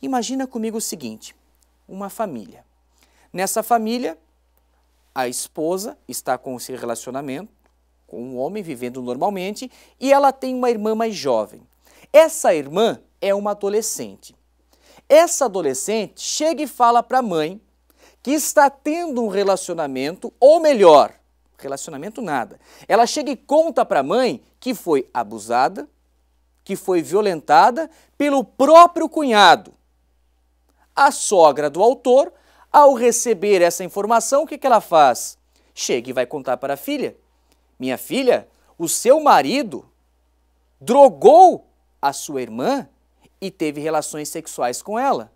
Imagina comigo o seguinte: uma família. Nessa família, a esposa está com esse relacionamento com um homem vivendo normalmente e ela tem uma irmã mais jovem. Essa irmã é uma adolescente. Essa adolescente chega e fala para a mãe que está tendo um relacionamento, ou melhor, relacionamento nada. Ela chega e conta para a mãe que foi abusada, que foi violentada pelo próprio cunhado. A sogra do autor, ao receber essa informação, o que, que ela faz? Chega e vai contar para a filha. Minha filha, o seu marido drogou a sua irmã e teve relações sexuais com ela.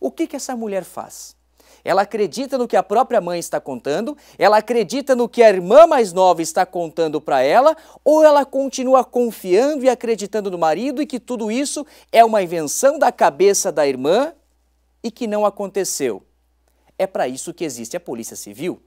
O que, que essa mulher faz? Ela acredita no que a própria mãe está contando, ela acredita no que a irmã mais nova está contando para ela, ou ela continua confiando e acreditando no marido e que tudo isso é uma invenção da cabeça da irmã e que não aconteceu? É para isso que existe a Polícia Civil.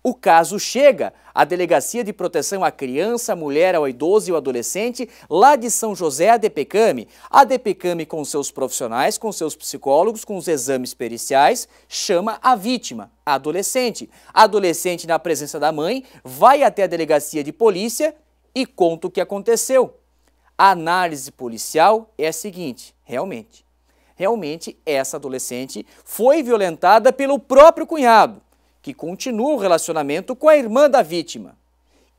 O caso chega à Delegacia de Proteção à Criança, Mulher, ao Idoso e ao Adolescente, lá de São José, a DPCAME. A DPCAME, com seus profissionais, com seus psicólogos, com os exames periciais, chama a vítima, a adolescente. A adolescente, na presença da mãe, vai até a Delegacia de Polícia e conta o que aconteceu. A análise policial é a seguinte: realmente, realmente essa adolescente foi violentada pelo próprio cunhado que continua o relacionamento com a irmã da vítima.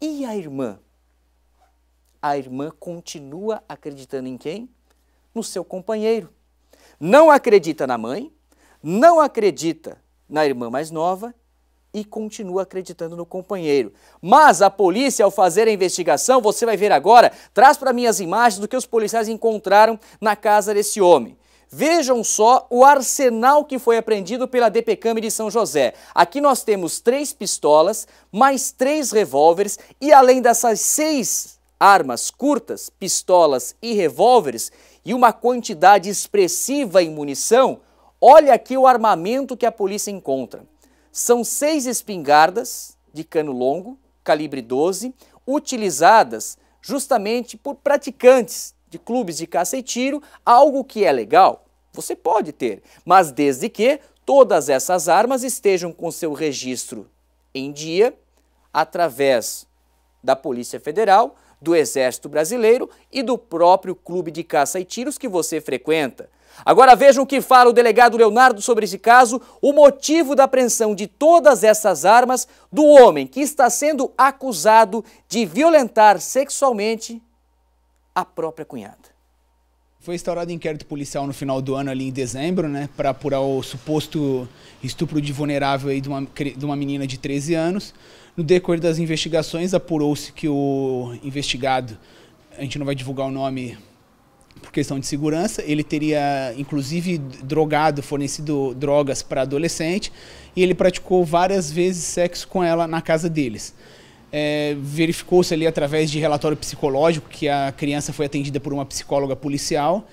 E a irmã? A irmã continua acreditando em quem? No seu companheiro. Não acredita na mãe, não acredita na irmã mais nova e continua acreditando no companheiro. Mas a polícia, ao fazer a investigação, você vai ver agora, traz para mim as imagens do que os policiais encontraram na casa desse homem. Vejam só o arsenal que foi apreendido pela DPCAM de São José. Aqui nós temos três pistolas, mais três revólveres e além dessas seis armas curtas, pistolas e revólveres e uma quantidade expressiva em munição, olha aqui o armamento que a polícia encontra. São seis espingardas de cano longo, calibre 12, utilizadas justamente por praticantes de clubes de caça e tiro, algo que é legal, você pode ter, mas desde que todas essas armas estejam com seu registro em dia, através da Polícia Federal, do Exército Brasileiro e do próprio clube de caça e tiros que você frequenta. Agora vejam o que fala o delegado Leonardo sobre esse caso, o motivo da apreensão de todas essas armas do homem que está sendo acusado de violentar sexualmente a própria cunhada. Foi instaurado inquérito policial no final do ano, ali em dezembro, né, para apurar o suposto estupro de vulnerável aí de, uma, de uma menina de 13 anos. No decorrer das investigações, apurou-se que o investigado, a gente não vai divulgar o nome por questão de segurança, ele teria inclusive drogado, fornecido drogas para adolescente e ele praticou várias vezes sexo com ela na casa deles. É, Verificou-se ali através de relatório psicológico que a criança foi atendida por uma psicóloga policial,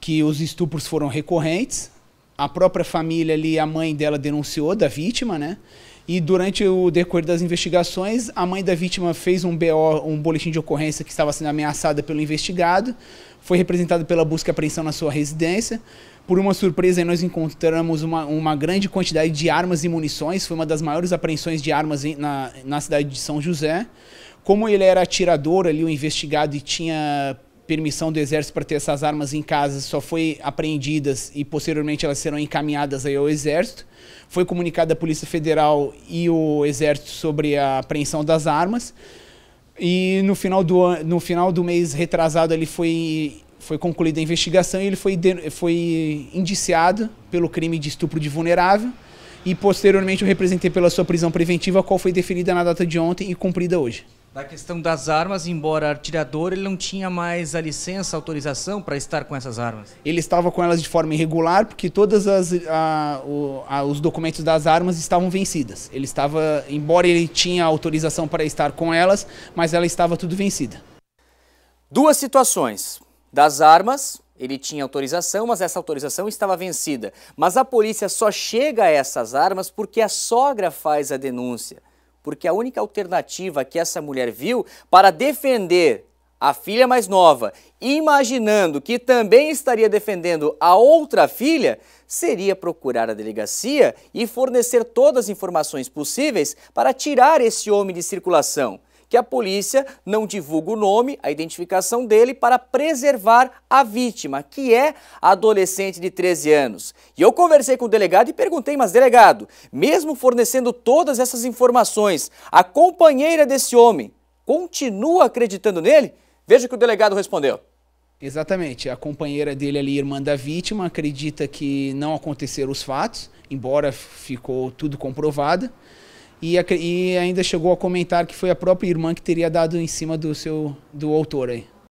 que os estupros foram recorrentes. A própria família ali, a mãe dela denunciou da vítima, né? E durante o decorrer das investigações, a mãe da vítima fez um BO, um boletim de ocorrência que estava sendo ameaçada pelo investigado, foi representado pela busca e apreensão na sua residência. Por uma surpresa, nós encontramos uma, uma grande quantidade de armas e munições. Foi uma das maiores apreensões de armas na, na cidade de São José. Como ele era atirador ali, o investigado, e tinha permissão do exército para ter essas armas em casa, só foi apreendidas e posteriormente elas serão encaminhadas ao exército. Foi comunicada a Polícia Federal e o exército sobre a apreensão das armas. E no final do, no final do mês retrasado ele foi foi concluída a investigação e ele foi, foi indiciado pelo crime de estupro de vulnerável e posteriormente eu representei pela sua prisão preventiva, a qual foi deferida na data de ontem e cumprida hoje. Da questão das armas, embora atirador, ele não tinha mais a licença, a autorização para estar com essas armas? Ele estava com elas de forma irregular, porque todos os documentos das armas estavam vencidas. Ele estava, embora ele tinha autorização para estar com elas, mas ela estava tudo vencida. Duas situações das armas, ele tinha autorização, mas essa autorização estava vencida. Mas a polícia só chega a essas armas porque a sogra faz a denúncia. Porque a única alternativa que essa mulher viu para defender a filha mais nova, imaginando que também estaria defendendo a outra filha, seria procurar a delegacia e fornecer todas as informações possíveis para tirar esse homem de circulação. Que a polícia não divulgue o nome, a identificação dele, para preservar a vítima, que é a adolescente de 13 anos. E eu conversei com o delegado e perguntei, mas delegado, mesmo fornecendo todas essas informações, a companheira desse homem continua acreditando nele? Veja o que o delegado respondeu. Exatamente. A companheira dele ali, irmã da vítima, acredita que não aconteceram os fatos, embora ficou tudo comprovado. E, e ainda chegou a comentar que foi a própria irmã que teria dado em cima do seu do autor aí.